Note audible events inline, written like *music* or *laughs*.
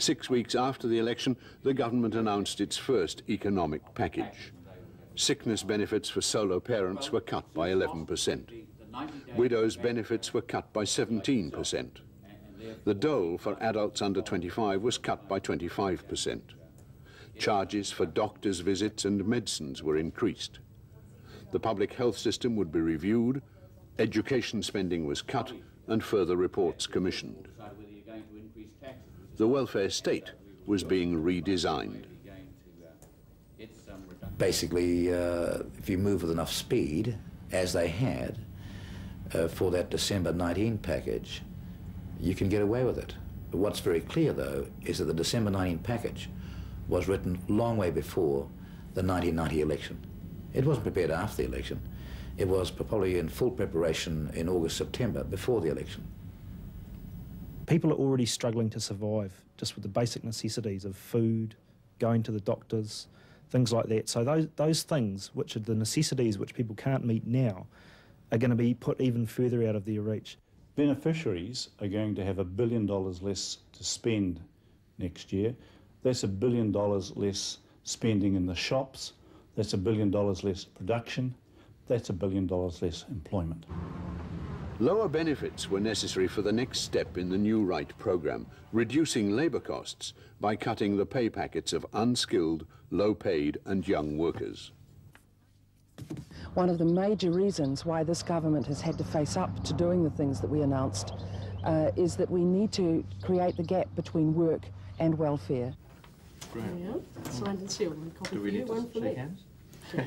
Six weeks after the election, the government announced its first economic package. Sickness benefits for solo parents were cut by 11%. Widows' benefits were cut by 17%. The dole for adults under 25 was cut by 25%. Charges for doctors' visits and medicines were increased. The public health system would be reviewed, education spending was cut, and further reports commissioned. The welfare state was being redesigned. Basically, uh, if you move with enough speed, as they had, uh, for that December 19 package, you can get away with it. But what's very clear, though, is that the December 19 package was written long way before the 1990 election. It wasn't prepared after the election. It was probably in full preparation in August, September, before the election. People are already struggling to survive just with the basic necessities of food, going to the doctors, things like that. So those, those things, which are the necessities which people can't meet now, are going to be put even further out of their reach. Beneficiaries are going to have a billion dollars less to spend next year. That's a billion dollars less spending in the shops. That's a billion dollars less production. That's a billion dollars less employment. Lower benefits were necessary for the next step in the New Right programme, reducing labour costs by cutting the pay packets of unskilled, low-paid and young workers. One of the major reasons why this government has had to face up to doing the things that we announced uh, is that we need to create the gap between work and welfare. Yeah, signed and sealed. One copy for you, one for me. *laughs*